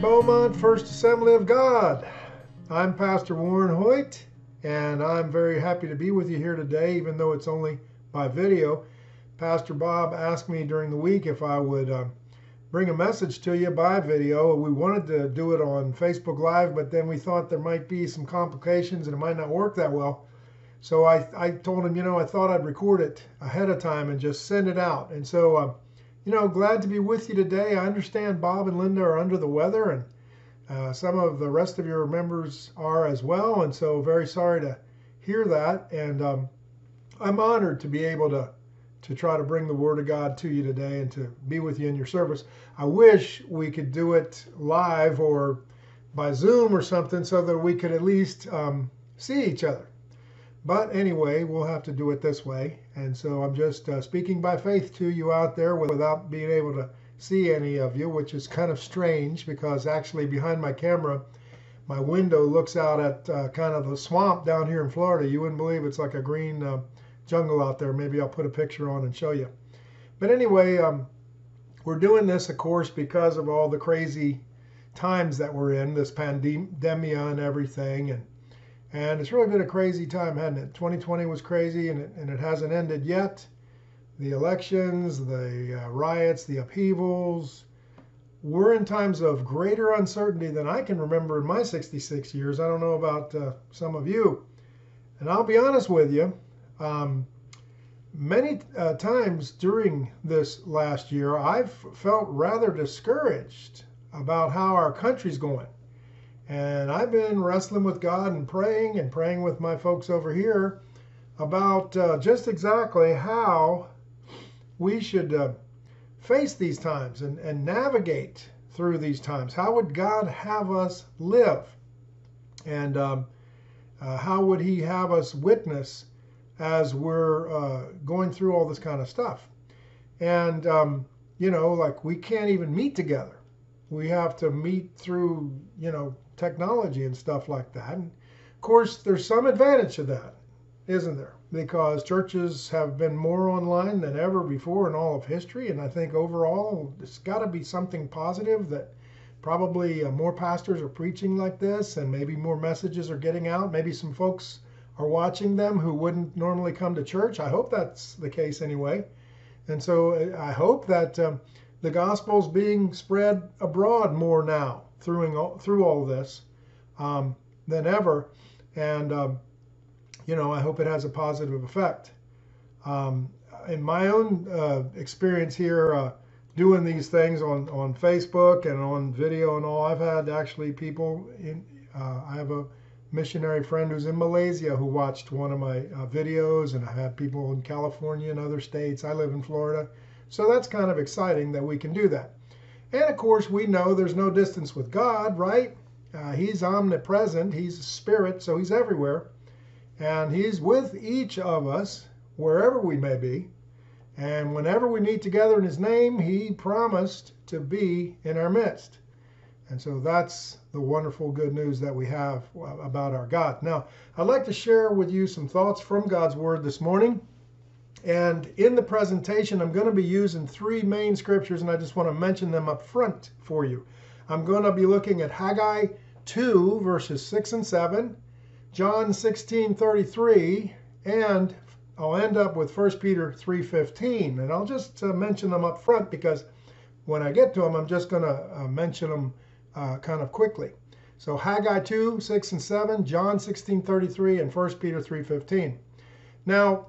Beaumont First Assembly of God. I'm Pastor Warren Hoyt, and I'm very happy to be with you here today, even though it's only by video. Pastor Bob asked me during the week if I would uh, bring a message to you by video. We wanted to do it on Facebook Live, but then we thought there might be some complications and it might not work that well. So I, I told him, you know, I thought I'd record it ahead of time and just send it out. And so, uh, you know, glad to be with you today. I understand Bob and Linda are under the weather, and uh, some of the rest of your members are as well. And so, very sorry to hear that. And um, I'm honored to be able to to try to bring the Word of God to you today and to be with you in your service. I wish we could do it live or by Zoom or something so that we could at least um, see each other. But anyway, we'll have to do it this way. And so I'm just uh, speaking by faith to you out there without being able to see any of you, which is kind of strange because actually behind my camera, my window looks out at uh, kind of the swamp down here in Florida. You wouldn't believe it's like a green uh, jungle out there. Maybe I'll put a picture on and show you. But anyway, um, we're doing this, of course, because of all the crazy times that we're in, this pandemia and everything. And and it's really been a crazy time, hasn't it? 2020 was crazy and it, and it hasn't ended yet. The elections, the uh, riots, the upheavals. We're in times of greater uncertainty than I can remember in my 66 years. I don't know about uh, some of you. And I'll be honest with you, um, many uh, times during this last year, I've felt rather discouraged about how our country's going. And I've been wrestling with God and praying and praying with my folks over here about uh, just exactly how we should uh, face these times and, and navigate through these times. How would God have us live? And um, uh, how would He have us witness as we're uh, going through all this kind of stuff? And, um, you know, like we can't even meet together. We have to meet through, you know, technology and stuff like that. And of course, there's some advantage to that, isn't there? Because churches have been more online than ever before in all of history. And I think overall, it's got to be something positive that probably uh, more pastors are preaching like this and maybe more messages are getting out. Maybe some folks are watching them who wouldn't normally come to church. I hope that's the case anyway. And so uh, I hope that um, the gospel's being spread abroad more now through all, through all this um, than ever, and um, you know I hope it has a positive effect. Um, in my own uh, experience here, uh, doing these things on on Facebook and on video and all, I've had actually people in. Uh, I have a missionary friend who's in Malaysia who watched one of my uh, videos, and I have people in California and other states. I live in Florida. So that's kind of exciting that we can do that. And of course, we know there's no distance with God, right? Uh, he's omnipresent, He's a spirit, so He's everywhere. And He's with each of us, wherever we may be. And whenever we meet together in His name, He promised to be in our midst. And so that's the wonderful good news that we have about our God. Now, I'd like to share with you some thoughts from God's Word this morning. And in the presentation, I'm going to be using three main scriptures, and I just want to mention them up front for you. I'm going to be looking at Haggai 2, verses 6 and 7, John 16, 33, and I'll end up with 1 Peter 3.15. And I'll just uh, mention them up front because when I get to them, I'm just going to uh, mention them uh, kind of quickly. So Haggai 2, 6 and 7, John 16, 33, and 1 Peter 3.15. Now,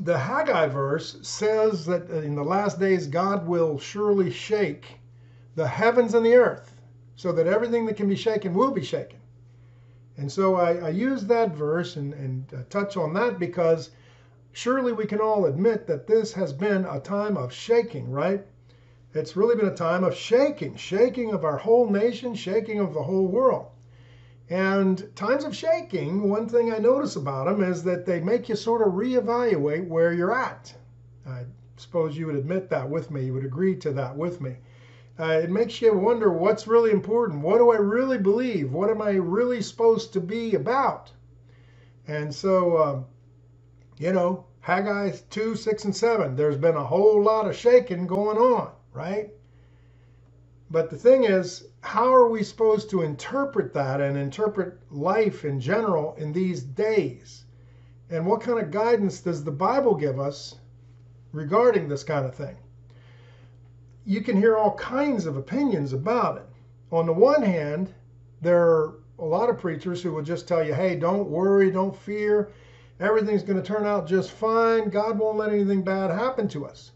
the Haggai verse says that in the last days God will surely shake the heavens and the earth so that everything that can be shaken will be shaken. And so I, I use that verse and, and uh, touch on that because surely we can all admit that this has been a time of shaking, right? It's really been a time of shaking, shaking of our whole nation, shaking of the whole world. And times of shaking, one thing I notice about them is that they make you sort of reevaluate where you're at. I suppose you would admit that with me. You would agree to that with me. Uh, it makes you wonder what's really important. What do I really believe? What am I really supposed to be about? And so, um, you know, Haggai 2, 6, and 7, there's been a whole lot of shaking going on, right? But the thing is, how are we supposed to interpret that and interpret life in general in these days? And what kind of guidance does the Bible give us regarding this kind of thing? You can hear all kinds of opinions about it. On the one hand, there are a lot of preachers who will just tell you, hey, don't worry, don't fear. Everything's going to turn out just fine. God won't let anything bad happen to us.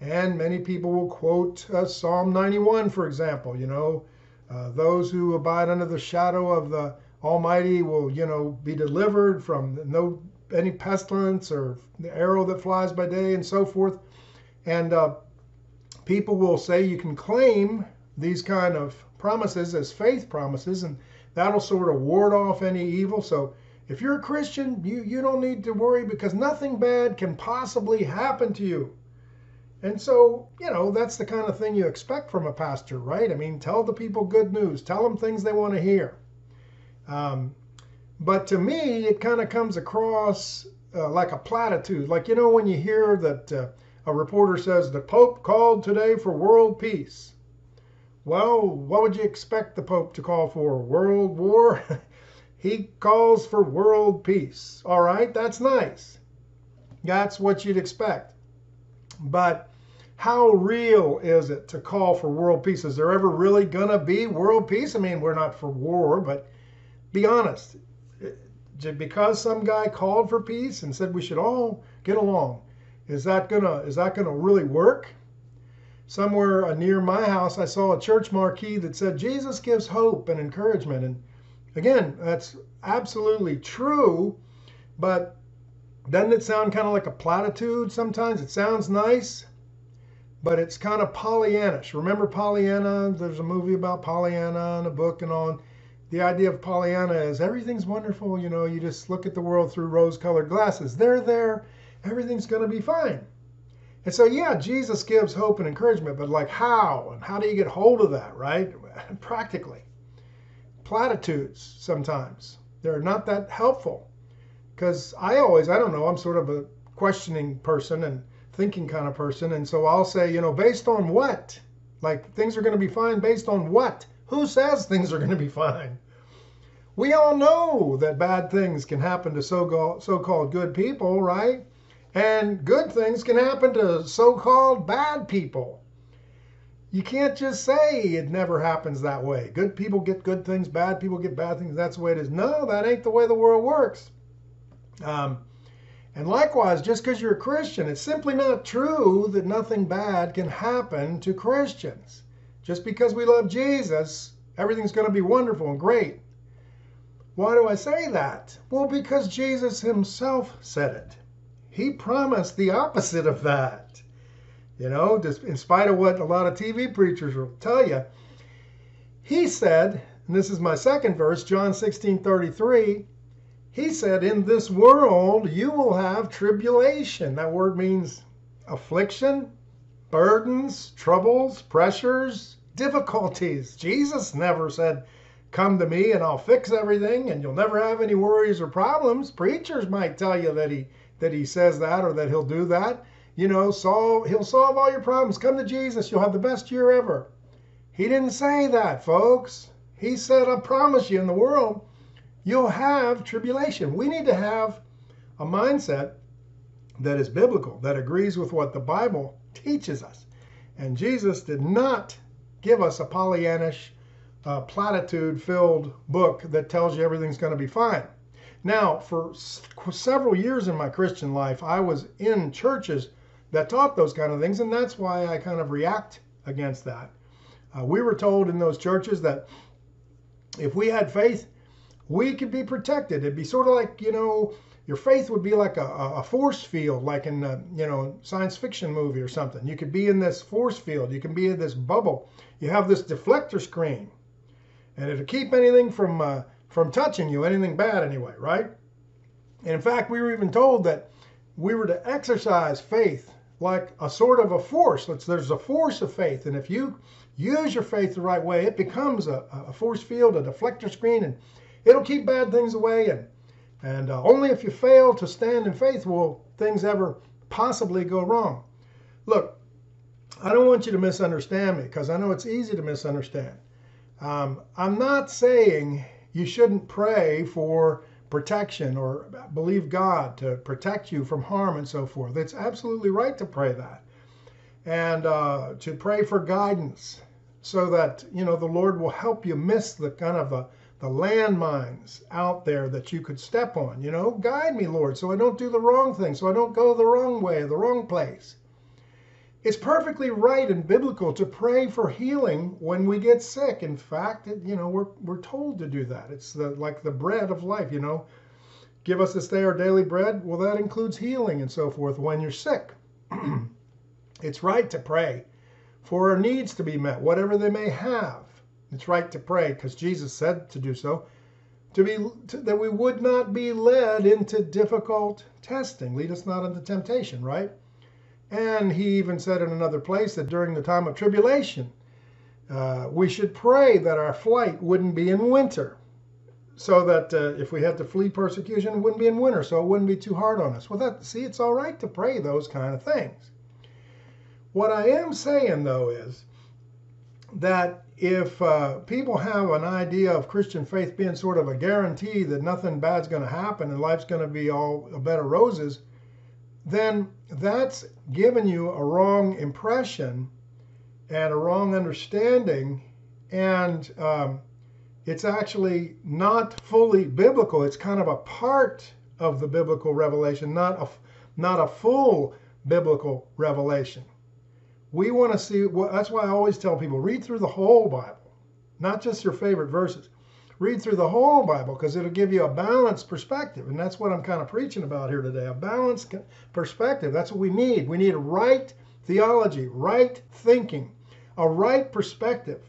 And many people will quote uh, Psalm 91, for example. You know, uh, those who abide under the shadow of the Almighty will, you know, be delivered from no any pestilence or the arrow that flies by day and so forth. And uh, people will say you can claim these kind of promises as faith promises, and that'll sort of ward off any evil. So if you're a Christian, you, you don't need to worry because nothing bad can possibly happen to you. And so, you know, that's the kind of thing you expect from a pastor, right? I mean, tell the people good news, tell them things they want to hear. Um, but to me, it kind of comes across uh, like a platitude. Like, you know, when you hear that uh, a reporter says the Pope called today for world peace. Well, what would you expect the Pope to call for? World war? he calls for world peace. All right, that's nice. That's what you'd expect. But how real is it to call for world peace? Is there ever really going to be world peace? I mean, we're not for war, but be honest. Because some guy called for peace and said we should all get along, is that gonna is that gonna really work? Somewhere uh, near my house, I saw a church marquee that said Jesus gives hope and encouragement. And again, that's absolutely true, but doesn't it sound kind of like a platitude sometimes? It sounds nice, but it's kind of Pollyannish. Remember Pollyanna? There's a movie about Pollyanna and a book and on. The idea of Pollyanna is everything's wonderful. You know, you just look at the world through rose colored glasses. They're there. Everything's going to be fine. And so, yeah, Jesus gives hope and encouragement, but like how? And how do you get hold of that, right? Practically. Platitudes sometimes. They're not that helpful because I always, I don't know, I'm sort of a questioning person and thinking kind of person. And so I'll say, you know, based on what? Like things are going to be fine based on what? Who says things are going to be fine? We all know that bad things can happen to so called good people, right? And good things can happen to so called bad people. You can't just say it never happens that way. Good people get good things, bad people get bad things. That's the way it is. No, that ain't the way the world works. Um, and likewise, just because you're a Christian, it's simply not true that nothing bad can happen to Christians. Just because we love Jesus, everything's going to be wonderful and great. Why do I say that? Well, because Jesus himself said it. He promised the opposite of that. You know, in spite of what a lot of TV preachers will tell you, he said, and this is my second verse, John 16 33, he said, In this world you will have tribulation. That word means affliction, burdens, troubles, pressures, difficulties. Jesus never said, Come to me and I'll fix everything and you'll never have any worries or problems. Preachers might tell you that he that he says that or that he'll do that. You know, solve he'll solve all your problems. Come to Jesus, you'll have the best year ever. He didn't say that, folks. He said, I promise you in the world you'll have tribulation. We need to have a mindset that is biblical, that agrees with what the Bible teaches us. And Jesus did not give us a Pollyannish, uh, platitude filled book that tells you everything's going to be fine. Now, for several years in my Christian life, I was in churches that taught those kind of things, and that's why I kind of react against that. Uh, we were told in those churches that if we had faith, we could be protected. It'd be sort of like, you know, your faith would be like a, a force field, like in a, you know, science fiction movie or something. You could be in this force field. You can be in this bubble. You have this deflector screen, and it'll keep anything from uh, from touching you, anything bad anyway, right? And in fact, we were even told that we were to exercise faith like a sort of a force. There's a force of faith, and if you use your faith the right way, it becomes a, a force field, a deflector screen, and It'll keep bad things away, and and uh, only if you fail to stand in faith will things ever possibly go wrong. Look, I don't want you to misunderstand me because I know it's easy to misunderstand. Um, I'm not saying you shouldn't pray for protection or believe God to protect you from harm and so forth. It's absolutely right to pray that and uh, to pray for guidance so that you know the Lord will help you miss the kind of the the landmines out there that you could step on. You know, guide me, Lord, so I don't do the wrong thing, so I don't go the wrong way, the wrong place. It's perfectly right and biblical to pray for healing when we get sick. In fact, it, you know, we're, we're told to do that. It's the, like the bread of life, you know. Give us this day our daily bread. Well, that includes healing and so forth when you're sick. it's right to pray for our needs to be met, whatever they may have. It's right to pray because Jesus said to do so. To be to, that we would not be led into difficult testing. Lead us not into temptation, right? And he even said in another place that during the time of tribulation, uh, we should pray that our flight wouldn't be in winter, so that uh, if we had to flee persecution, it wouldn't be in winter, so it wouldn't be too hard on us. Well, that see, it's all right to pray those kind of things. What I am saying though is that if uh, people have an idea of Christian faith being sort of a guarantee that nothing bad's going to happen and life's going to be all a bed of roses, then that's given you a wrong impression and a wrong understanding, and um, it's actually not fully biblical. It's kind of a part of the biblical revelation, not a not a full biblical revelation. We want to see. Well, that's why I always tell people read through the whole Bible, not just your favorite verses read through the whole Bible because it'll give you a balanced perspective. And that's what I'm kind of preaching about here today a balanced perspective. That's what we need. We need a right theology, right thinking, a right perspective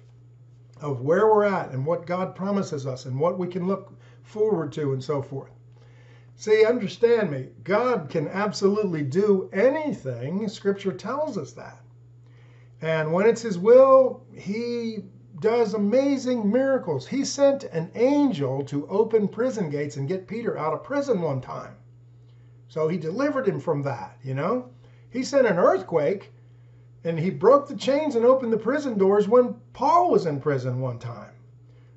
of where we're at and what God promises us and what we can look forward to and so forth. See, understand me, God can absolutely do anything. Scripture tells us that. And when it's His will, He does amazing miracles. He sent an angel to open prison gates and get Peter out of prison one time. So he delivered him from that, you know? He sent an earthquake and he broke the chains and opened the prison doors when Paul was in prison one time.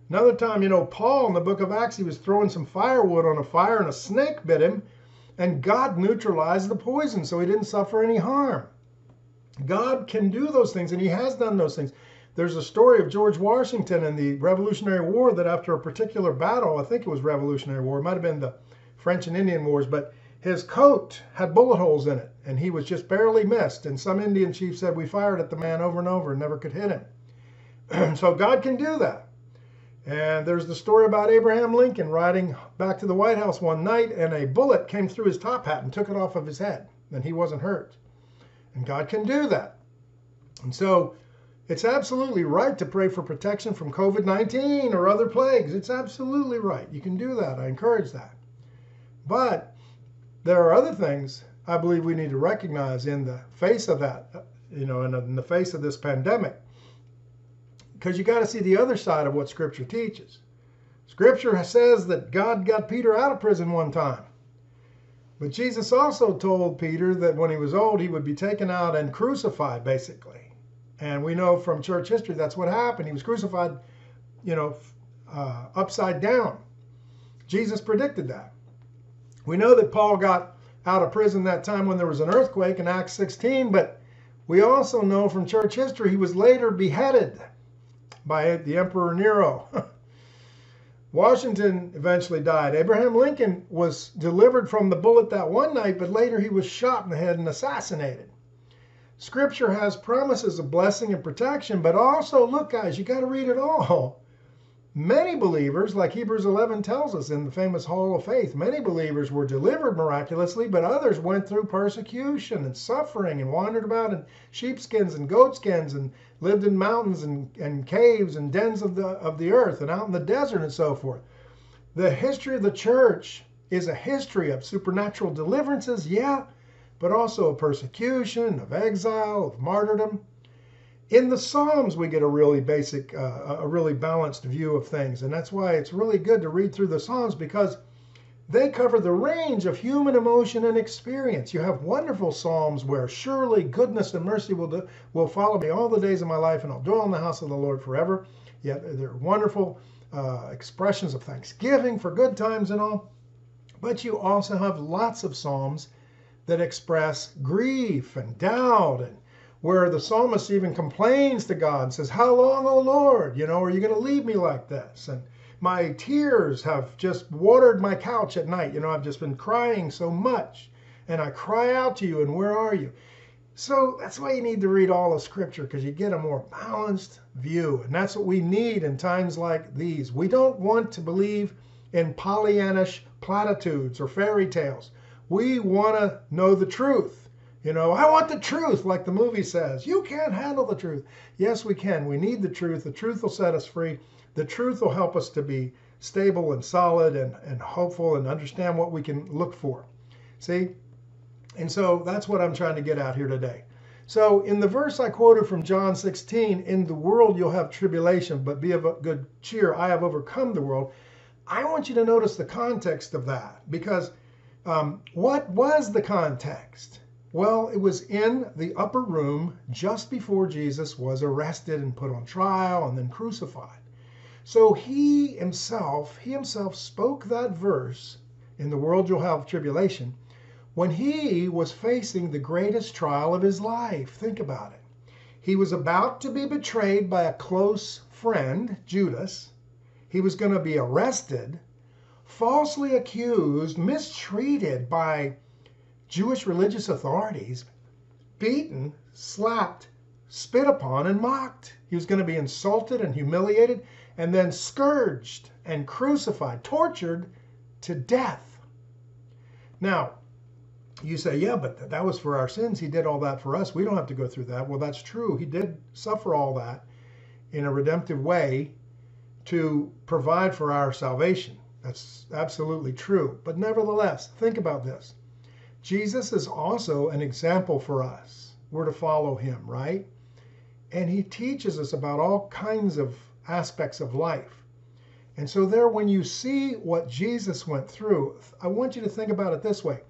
Another time, you know, Paul in the book of Acts, he was throwing some firewood on a fire and a snake bit him, and God neutralized the poison so he didn't suffer any harm. God can do those things, and he has done those things. There's a story of George Washington in the Revolutionary War that after a particular battle, I think it was Revolutionary War, it might have been the French and Indian Wars, but his coat had bullet holes in it and he was just barely missed. And some Indian chief said, We fired at the man over and over and never could hit him. so God can do that. And there's the story about Abraham Lincoln riding back to the White House one night and a bullet came through his top hat and took it off of his head and he wasn't hurt. And God can do that. And so it's absolutely right to pray for protection from COVID 19 or other plagues. It's absolutely right. You can do that. I encourage that. But there are other things I believe we need to recognize in the face of that, you know, in the face of this pandemic. Because you got to see the other side of what Scripture teaches. Scripture says that God got Peter out of prison one time. But Jesus also told Peter that when he was old, he would be taken out and crucified, basically. And we know from church history that's what happened. He was crucified, you know, uh, upside down. Jesus predicted that. We know that Paul got out of prison that time when there was an earthquake in Acts 16, but we also know from church history he was later beheaded by the Emperor Nero. Washington eventually died. Abraham Lincoln was delivered from the bullet that one night, but later he was shot in the head and assassinated. Scripture has promises of blessing and protection, but also, look, guys, you got to read it all. Many believers, like Hebrews 11 tells us in the famous Hall of Faith, many believers were delivered miraculously, but others went through persecution and suffering and wandered about in sheepskins and goatskins and lived in mountains and, and caves and dens of the, of the earth and out in the desert and so forth. The history of the church is a history of supernatural deliverances, yeah, but also of persecution, of exile, of martyrdom. In the Psalms, we get a really basic, uh, a really balanced view of things. And that's why it's really good to read through the Psalms because they cover the range of human emotion and experience. You have wonderful psalms where surely goodness and mercy will, do, will follow me all the days of my life, and I'll dwell in the house of the Lord forever. Yet they're wonderful uh, expressions of thanksgiving for good times and all. But you also have lots of psalms that express grief and doubt and where the psalmist even complains to God and says, How long, O Lord? You know, are you going to leave me like this? And my tears have just watered my couch at night. You know, I've just been crying so much. And I cry out to you, and where are you? So that's why you need to read all of Scripture because you get a more balanced view. And that's what we need in times like these. We don't want to believe in Pollyannish platitudes or fairy tales. We want to know the truth. You know, I want the truth, like the movie says. You can't handle the truth. Yes, we can. We need the truth. The truth will set us free. The truth will help us to be stable and solid and, and hopeful and understand what we can look for. See? And so that's what I'm trying to get out here today. So in the verse I quoted from John 16, in the world you'll have tribulation, but be of good cheer. I have overcome the world. I want you to notice the context of that because um, what was the context? Well, it was in the upper room just before Jesus was arrested and put on trial and then crucified. So he himself, he himself spoke that verse, in the world you'll have tribulation, when he was facing the greatest trial of his life. Think about it. He was about to be betrayed by a close friend, Judas. He was going to be arrested, falsely accused, mistreated by Jewish religious authorities, beaten, slapped, spit upon, and mocked. He was going to be insulted and humiliated, and then scourged and crucified, tortured to death. Now, you say, yeah, but that was for our sins. He did all that for us. We don't have to go through that. Well, that's true. He did suffer all that in a redemptive way to provide for our salvation. That's absolutely true. But nevertheless, think about this. Jesus is also an example for us. We're to follow him, right? And he teaches us about all kinds of aspects of life. And so, there, when you see what Jesus went through, I want you to think about it this way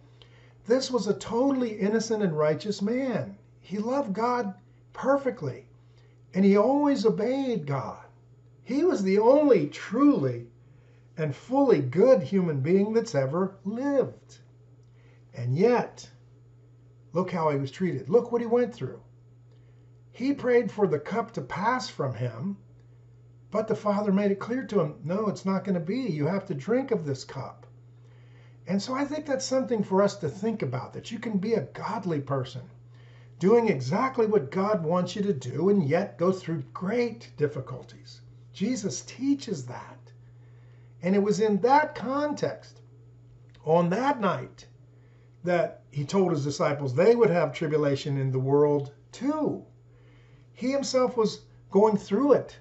this was a totally innocent and righteous man. He loved God perfectly, and he always obeyed God. He was the only truly and fully good human being that's ever lived. And yet, look how he was treated. Look what he went through. He prayed for the cup to pass from him, but the Father made it clear to him no, it's not going to be. You have to drink of this cup. And so I think that's something for us to think about that you can be a godly person, doing exactly what God wants you to do, and yet go through great difficulties. Jesus teaches that. And it was in that context, on that night, that he told his disciples they would have tribulation in the world too. He himself was going through it,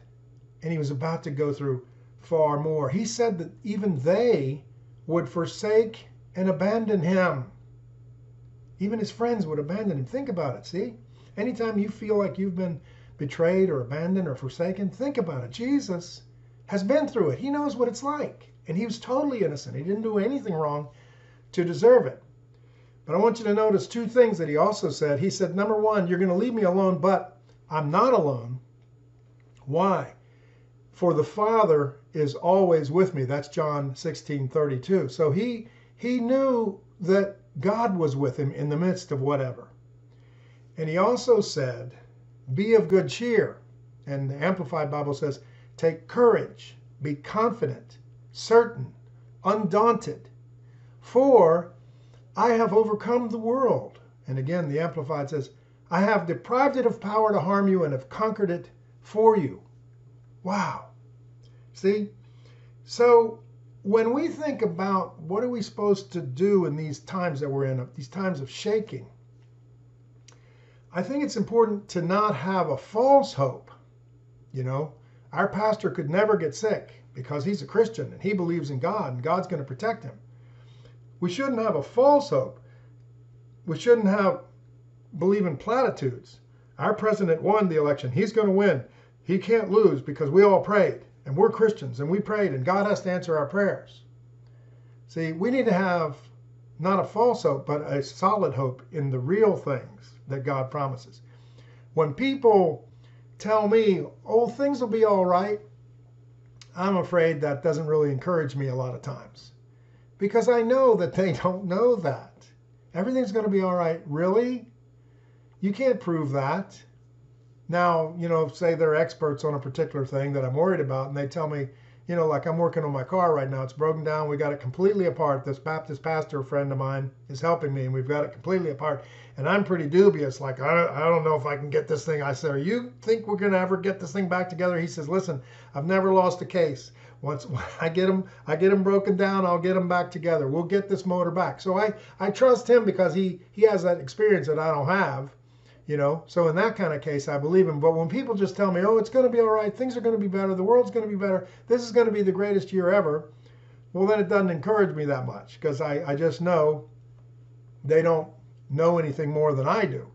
and he was about to go through far more. He said that even they would forsake and abandon him. Even his friends would abandon him. Think about it, see? Anytime you feel like you've been betrayed or abandoned or forsaken, think about it. Jesus has been through it. He knows what it's like. And he was totally innocent. He didn't do anything wrong to deserve it. But I want you to notice two things that he also said. He said, number one, you're going to leave me alone, but I'm not alone. Why? For the Father is always with me. That's John 16 32. So he he knew that God was with him in the midst of whatever. And he also said, Be of good cheer. And the Amplified Bible says, Take courage, be confident, certain, undaunted. For I have overcome the world. And again, the Amplified says, I have deprived it of power to harm you and have conquered it for you. Wow. See? So when we think about what are we supposed to do in these times that we're in, these times of shaking, I think it's important to not have a false hope. You know, our pastor could never get sick because he's a Christian and he believes in God and God's going to protect him. We shouldn't have a false hope. We shouldn't have believe in platitudes. Our president won the election. He's going to win. He can't lose because we all prayed and we're Christians and we prayed and God has to answer our prayers. See, we need to have not a false hope, but a solid hope in the real things that God promises. When people tell me, oh, things will be all right, I'm afraid that doesn't really encourage me a lot of times because I know that they don't know that. Everything's going to be all right. Really? You can't prove that. Now, you know, say they're experts on a particular thing that I'm worried about, and they tell me, you know, like I'm working on my car right now. It's broken down. We got it completely apart. This Baptist pastor friend of mine is helping me, and we've got it completely apart. And I'm pretty dubious. Like, I, I don't know if I can get this thing. I said, You think we're going to ever get this thing back together? He says, Listen, I've never lost a case. Once I get them, I get them broken down. I'll get them back together. We'll get this motor back. So I, I trust him because he, he has that experience that I don't have you know so in that kind of case i believe him but when people just tell me oh it's going to be all right things are going to be better the world's going to be better this is going to be the greatest year ever well then it doesn't encourage me that much because I, I just know they don't know anything more than i do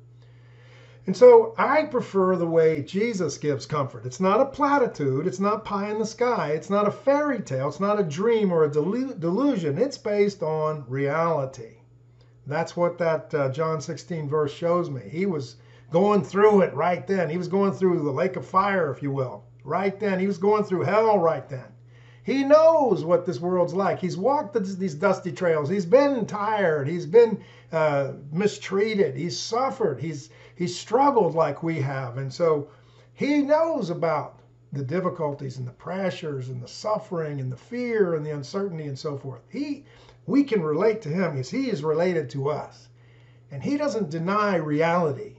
and so i prefer the way jesus gives comfort it's not a platitude it's not pie in the sky it's not a fairy tale it's not a dream or a delu- delusion it's based on reality that's what that uh, John 16 verse shows me. He was going through it right then. He was going through the lake of fire, if you will, right then. He was going through hell right then. He knows what this world's like. He's walked these dusty trails. He's been tired. He's been uh, mistreated. He's suffered. He's he's struggled like we have, and so he knows about the difficulties and the pressures and the suffering and the fear and the uncertainty and so forth. He we can relate to him because he is related to us, and he doesn't deny reality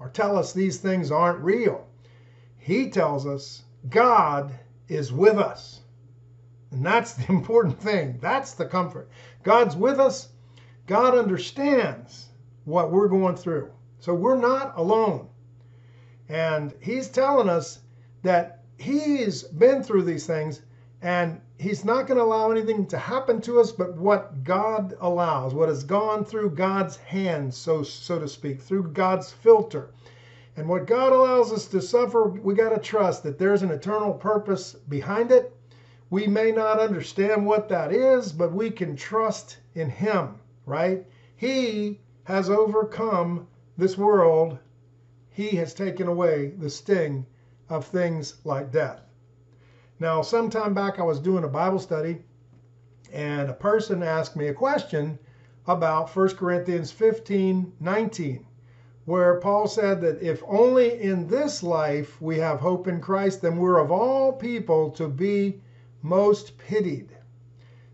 or tell us these things aren't real. He tells us God is with us. And that's the important thing. That's the comfort. God's with us. God understands what we're going through. So we're not alone. And He's telling us that He's been through these things and He's not going to allow anything to happen to us but what God allows, what has gone through God's hands, so, so to speak, through God's filter. And what God allows us to suffer, we got to trust that there's an eternal purpose behind it. We may not understand what that is, but we can trust in Him, right? He has overcome this world. He has taken away the sting of things like death. Now, sometime back, I was doing a Bible study, and a person asked me a question about 1 Corinthians 15 19 where Paul said that if only in this life we have hope in Christ, then we're of all people to be most pitied.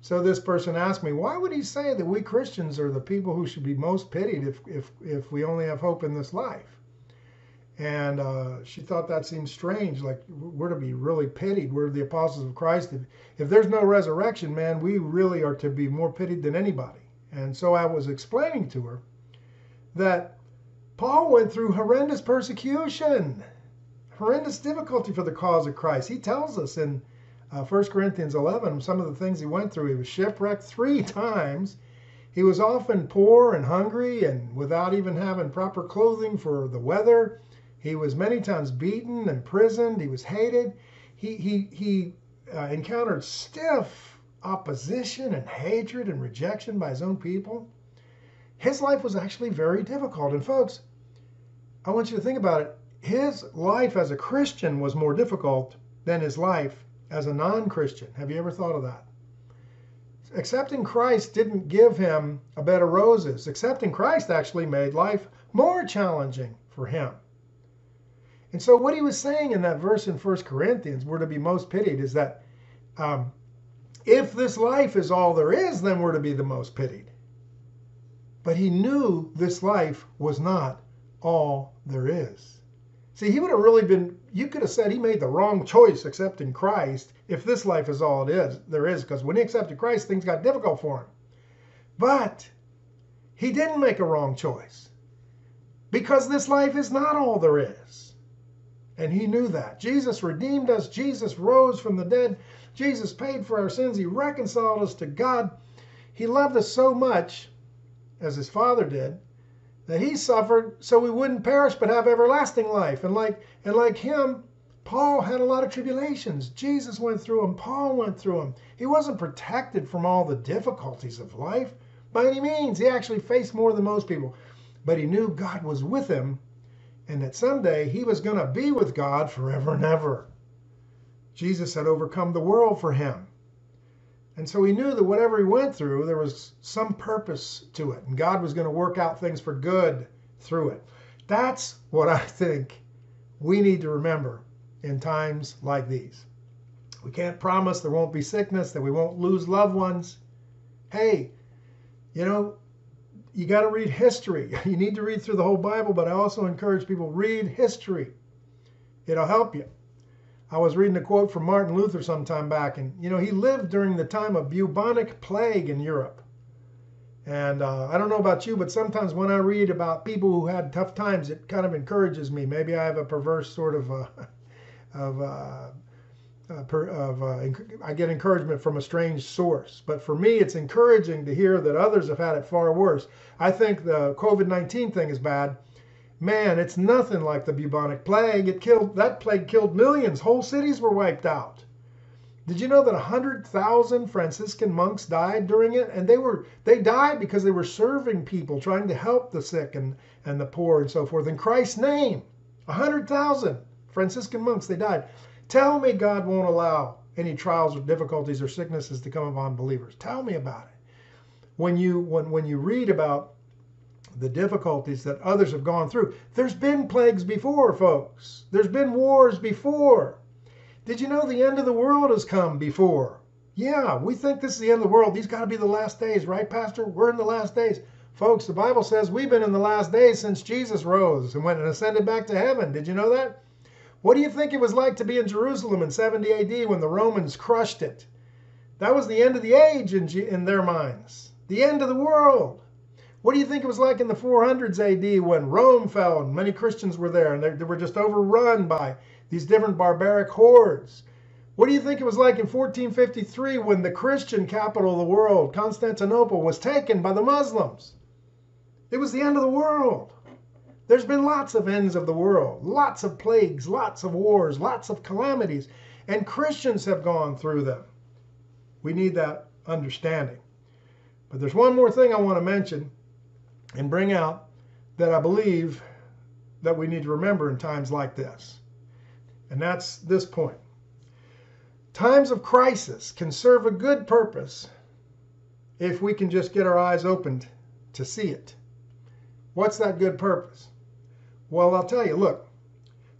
So this person asked me, why would he say that we Christians are the people who should be most pitied if, if, if we only have hope in this life? And uh, she thought that seemed strange, like we're to be really pitied. We're the apostles of Christ. If, if there's no resurrection, man, we really are to be more pitied than anybody. And so I was explaining to her that Paul went through horrendous persecution, horrendous difficulty for the cause of Christ. He tells us in uh, 1 Corinthians 11 some of the things he went through. He was shipwrecked three times. He was often poor and hungry and without even having proper clothing for the weather. He was many times beaten, and imprisoned. He was hated. He, he, he uh, encountered stiff opposition and hatred and rejection by his own people. His life was actually very difficult. And, folks, I want you to think about it. His life as a Christian was more difficult than his life as a non Christian. Have you ever thought of that? Accepting Christ didn't give him a bed of roses. Accepting Christ actually made life more challenging for him. And so, what he was saying in that verse in 1 Corinthians, we're to be most pitied, is that um, if this life is all there is, then we're to be the most pitied. But he knew this life was not all there is. See, he would have really been, you could have said he made the wrong choice accepting Christ if this life is all it is, there is, because when he accepted Christ, things got difficult for him. But he didn't make a wrong choice because this life is not all there is. And he knew that. Jesus redeemed us, Jesus rose from the dead, Jesus paid for our sins, he reconciled us to God. He loved us so much, as his Father did, that he suffered so we wouldn't perish but have everlasting life. And like and like him, Paul had a lot of tribulations. Jesus went through them. Paul went through them. He wasn't protected from all the difficulties of life by any means. He actually faced more than most people. But he knew God was with him and that someday he was going to be with God forever and ever. Jesus had overcome the world for him. And so he knew that whatever he went through, there was some purpose to it. And God was going to work out things for good through it. That's what I think we need to remember in times like these. We can't promise there won't be sickness, that we won't lose loved ones. Hey, you know, you got to read history. You need to read through the whole Bible, but I also encourage people read history. It'll help you. I was reading a quote from Martin Luther some time back, and you know he lived during the time of bubonic plague in Europe. And uh, I don't know about you, but sometimes when I read about people who had tough times, it kind of encourages me. Maybe I have a perverse sort of uh, of uh, uh, per, of uh, I get encouragement from a strange source. But for me, it's encouraging to hear that others have had it far worse. I think the COVID 19 thing is bad. Man, it's nothing like the bubonic plague. It killed that plague killed millions. Whole cities were wiped out. Did you know that 100,000 Franciscan monks died during it? And they were they died because they were serving people, trying to help the sick and, and the poor and so forth in Christ's name. 100,000 Franciscan monks, they died. Tell me God won't allow any trials or difficulties or sicknesses to come upon believers. Tell me about it. When you when when you read about the difficulties that others have gone through, there's been plagues before, folks. There's been wars before. Did you know the end of the world has come before? Yeah, we think this is the end of the world. These got to be the last days, right, Pastor? We're in the last days. Folks, the Bible says we've been in the last days since Jesus rose and went and ascended back to heaven. Did you know that? What do you think it was like to be in Jerusalem in 70 AD when the Romans crushed it? That was the end of the age in, G- in their minds, the end of the world. What do you think it was like in the 400s AD when Rome fell and many Christians were there and they, they were just overrun by these different barbaric hordes? What do you think it was like in 1453 when the Christian capital of the world, Constantinople, was taken by the Muslims? It was the end of the world. There's been lots of ends of the world, lots of plagues, lots of wars, lots of calamities, and Christians have gone through them. We need that understanding. But there's one more thing I want to mention and bring out that I believe that we need to remember in times like this. And that's this point. Times of crisis can serve a good purpose if we can just get our eyes opened to see it. What's that good purpose? Well, I'll tell you, look,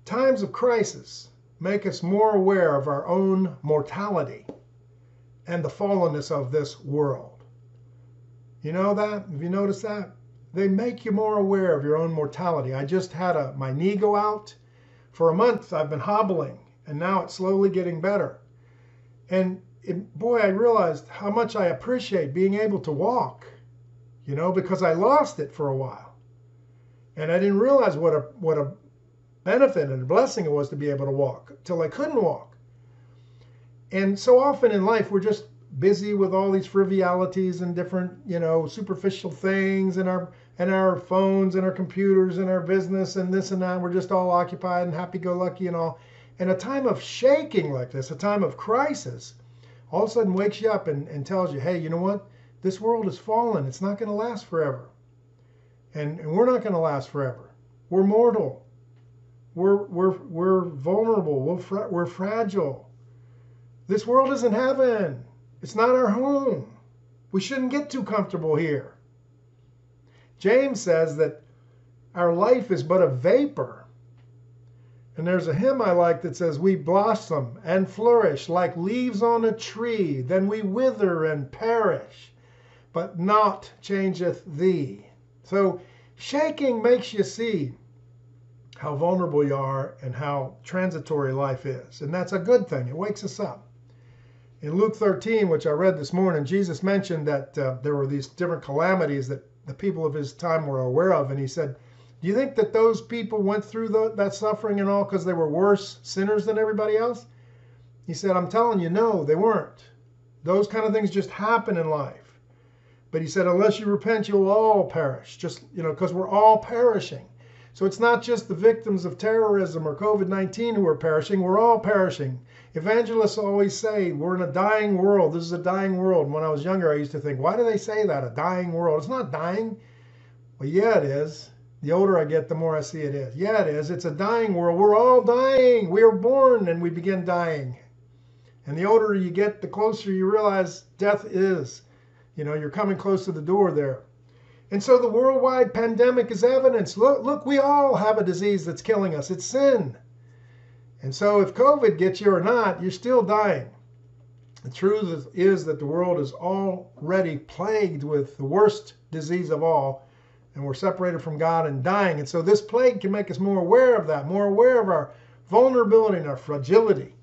times of crisis make us more aware of our own mortality and the fallenness of this world. You know that? Have you noticed that? They make you more aware of your own mortality. I just had a, my knee go out. For a month, I've been hobbling, and now it's slowly getting better. And it, boy, I realized how much I appreciate being able to walk, you know, because I lost it for a while. And I didn't realize what a what a benefit and a blessing it was to be able to walk till I couldn't walk. And so often in life we're just busy with all these frivolities and different, you know, superficial things and our and our phones and our computers and our business and this and that. We're just all occupied and happy go lucky and all. And a time of shaking like this, a time of crisis, all of a sudden wakes you up and, and tells you, hey, you know what? This world is fallen. It's not going to last forever. And, and we're not going to last forever. We're mortal. We're, we're, we're vulnerable. We're, fra- we're fragile. This world isn't heaven. It's not our home. We shouldn't get too comfortable here. James says that our life is but a vapor. And there's a hymn I like that says, We blossom and flourish like leaves on a tree, then we wither and perish, but naught changeth thee. So shaking makes you see how vulnerable you are and how transitory life is. And that's a good thing. It wakes us up. In Luke 13, which I read this morning, Jesus mentioned that uh, there were these different calamities that the people of his time were aware of. And he said, Do you think that those people went through the, that suffering and all because they were worse sinners than everybody else? He said, I'm telling you, no, they weren't. Those kind of things just happen in life. But he said, unless you repent, you'll all perish. Just, you know, because we're all perishing. So it's not just the victims of terrorism or COVID 19 who are perishing, we're all perishing. Evangelists always say we're in a dying world. This is a dying world. When I was younger, I used to think, why do they say that? A dying world. It's not dying. Well, yeah, it is. The older I get, the more I see it is. Yeah, it is. It's a dying world. We're all dying. We are born and we begin dying. And the older you get, the closer you realize death is. You know, you're coming close to the door there. And so the worldwide pandemic is evidence. Look, look, we all have a disease that's killing us. It's sin. And so if COVID gets you or not, you're still dying. The truth is that the world is already plagued with the worst disease of all, and we're separated from God and dying. And so this plague can make us more aware of that, more aware of our vulnerability and our fragility.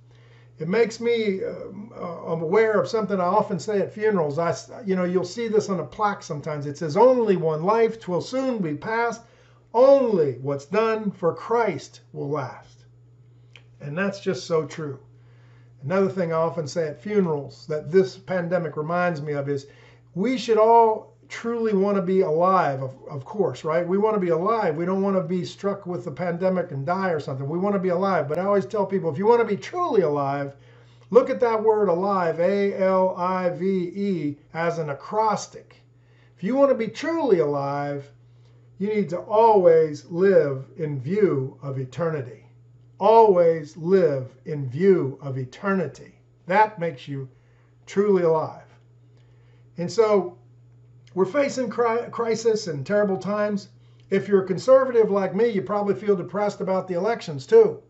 It makes me uh, uh, aware of something I often say at funerals. I, you know, you'll see this on a plaque sometimes. It says, "Only one life, twill soon be past. Only what's done for Christ will last." And that's just so true. Another thing I often say at funerals that this pandemic reminds me of is we should all truly want to be alive, of, of course, right? We want to be alive. We don't want to be struck with the pandemic and die or something. We want to be alive. But I always tell people if you want to be truly alive, look at that word alive, A L I V E, as an acrostic. If you want to be truly alive, you need to always live in view of eternity. Always live in view of eternity. That makes you truly alive. And so we're facing crisis and terrible times. If you're a conservative like me, you probably feel depressed about the elections too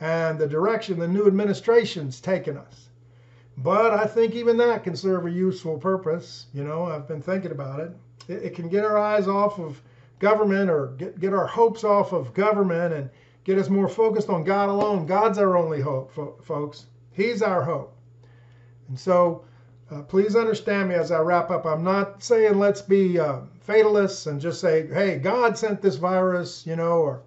and the direction the new administration's taken us. But I think even that can serve a useful purpose. You know, I've been thinking about it. It, it can get our eyes off of government or get, get our hopes off of government and get us more focused on God alone. God's our only hope, fo- folks. He's our hope. And so uh, please understand me as I wrap up. I'm not saying let's be uh, fatalists and just say, hey, God sent this virus, you know, or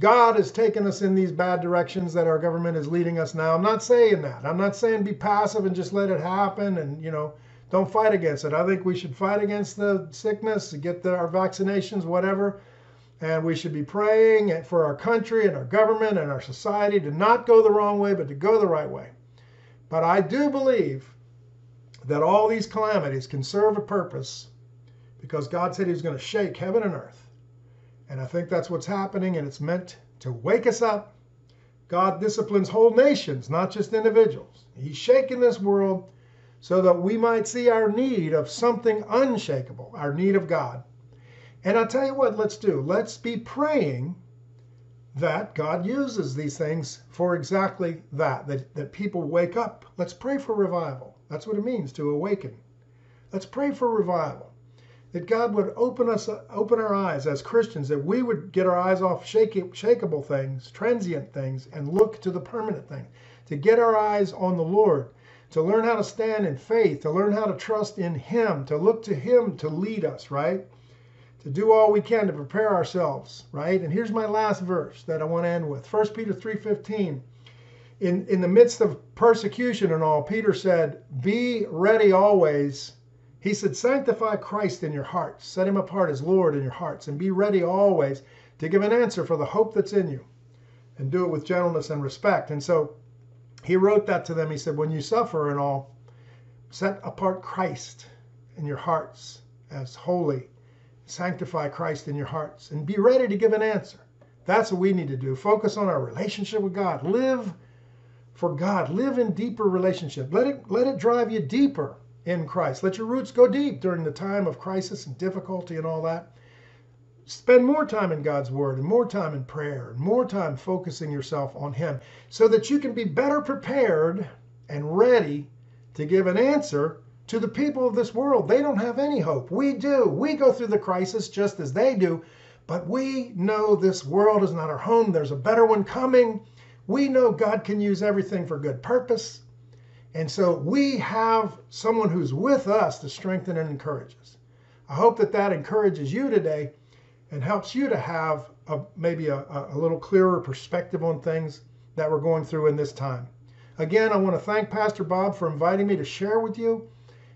God has taken us in these bad directions that our government is leading us now. I'm not saying that. I'm not saying be passive and just let it happen and, you know, don't fight against it. I think we should fight against the sickness, get the, our vaccinations, whatever. And we should be praying for our country and our government and our society to not go the wrong way, but to go the right way. But I do believe that all these calamities can serve a purpose because God said He was going to shake heaven and earth. And I think that's what's happening, and it's meant to wake us up. God disciplines whole nations, not just individuals. He's shaking this world so that we might see our need of something unshakable, our need of God. And I'll tell you what, let's do. Let's be praying that God uses these things for exactly that, that, that people wake up. Let's pray for revival. That's what it means to awaken. Let's pray for revival. That God would open us open our eyes as Christians, that we would get our eyes off shaky, shakeable things, transient things, and look to the permanent thing. To get our eyes on the Lord, to learn how to stand in faith, to learn how to trust in Him, to look to Him to lead us, right? To do all we can to prepare ourselves, right? And here's my last verse that I want to end with. 1 Peter 3:15 in, in the midst of persecution and all, Peter said, Be ready always. He said, Sanctify Christ in your hearts, set him apart as Lord in your hearts, and be ready always to give an answer for the hope that's in you, and do it with gentleness and respect. And so he wrote that to them. He said, When you suffer and all, set apart Christ in your hearts as holy. Sanctify Christ in your hearts and be ready to give an answer. That's what we need to do. Focus on our relationship with God. Live for God. Live in deeper relationship. Let it let it drive you deeper in Christ. Let your roots go deep during the time of crisis and difficulty and all that. Spend more time in God's word and more time in prayer and more time focusing yourself on him so that you can be better prepared and ready to give an answer to the people of this world. They don't have any hope. We do. We go through the crisis just as they do, but we know this world is not our home. There's a better one coming we know God can use everything for good purpose. And so we have someone who's with us to strengthen and encourage us. I hope that that encourages you today and helps you to have a, maybe a, a little clearer perspective on things that we're going through in this time. Again, I want to thank Pastor Bob for inviting me to share with you.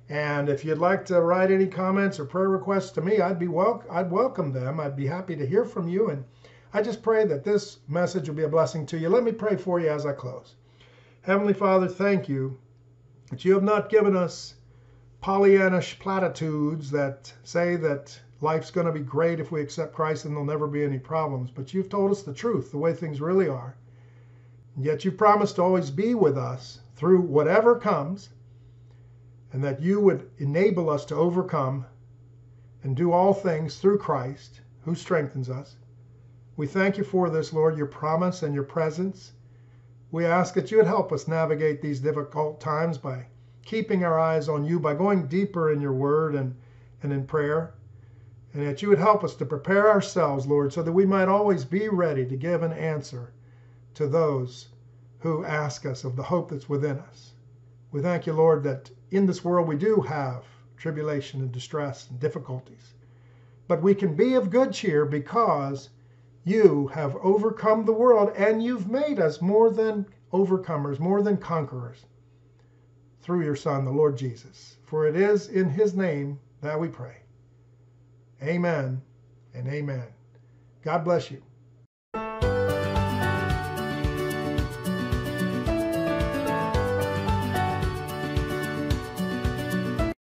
And if you'd like to write any comments or prayer requests to me, I'd be wel- I'd welcome them. I'd be happy to hear from you and I just pray that this message will be a blessing to you. Let me pray for you as I close. Heavenly Father, thank you that you have not given us Pollyannish platitudes that say that life's going to be great if we accept Christ and there'll never be any problems. But you've told us the truth, the way things really are. And yet you've promised to always be with us through whatever comes, and that you would enable us to overcome and do all things through Christ who strengthens us. We thank you for this, Lord, your promise and your presence. We ask that you would help us navigate these difficult times by keeping our eyes on you, by going deeper in your word and, and in prayer, and that you would help us to prepare ourselves, Lord, so that we might always be ready to give an answer to those who ask us of the hope that's within us. We thank you, Lord, that in this world we do have tribulation and distress and difficulties. But we can be of good cheer because you have overcome the world and you've made us more than overcomers, more than conquerors through your Son, the Lord Jesus. For it is in his name that we pray. Amen and amen. God bless you.